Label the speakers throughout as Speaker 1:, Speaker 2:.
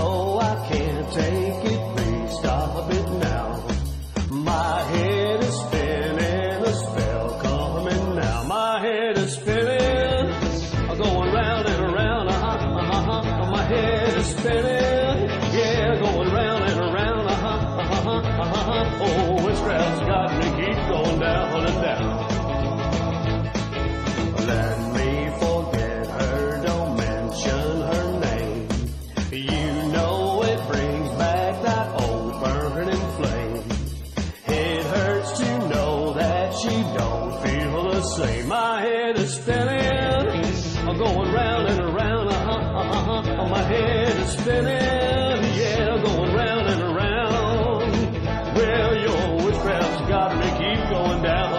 Speaker 1: Oh, I can't take it! Please stop it now. My head is spinning, a spell coming now. My head is spinning, going round and around. Uh-huh, uh-huh, uh-huh. My head is spinning, yeah, going round and around. Oh, this crowd's got me keep going down and down. Don't feel the same. My head is spinning, I'm going round and around. Uh-huh, uh-huh, uh-huh. My head is spinning, yeah, going round and around. Well, your witchcraft's got me keep going down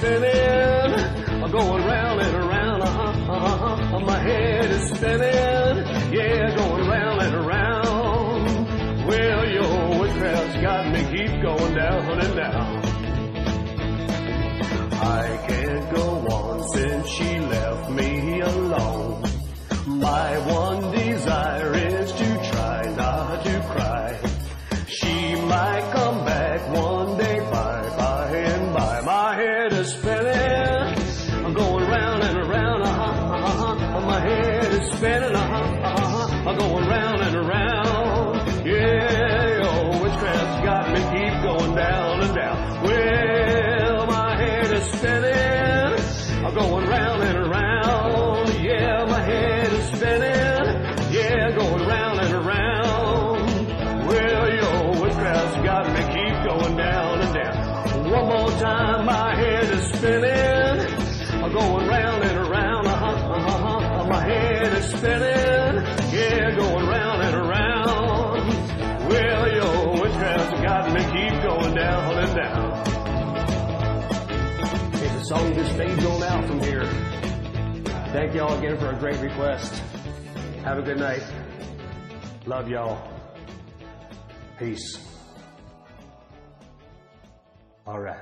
Speaker 1: spinning. I'm going round and around. Uh-huh, uh-huh. My head is spinning. Yeah, going round and around. Well, your witchcraft's got me keep going down and down. I can't go head is spinning. Uh-huh, uh-huh. I'm going round and around. Yeah, oh, witchcraft's got me keep going down and down. Well, my head is spinning. I'm going round and around. Yeah, my head is spinning. Yeah, going round and around. Well, your witchcraft's got me keep going down and down. One more time, my head is spinning. I'm going round spinning. Yeah, going round and around. Well, your witchcraft's got me keep going down and down. Hey, the song just fades on out from here. Thank y'all again for a great request. Have a good night. Love y'all. Peace. All right.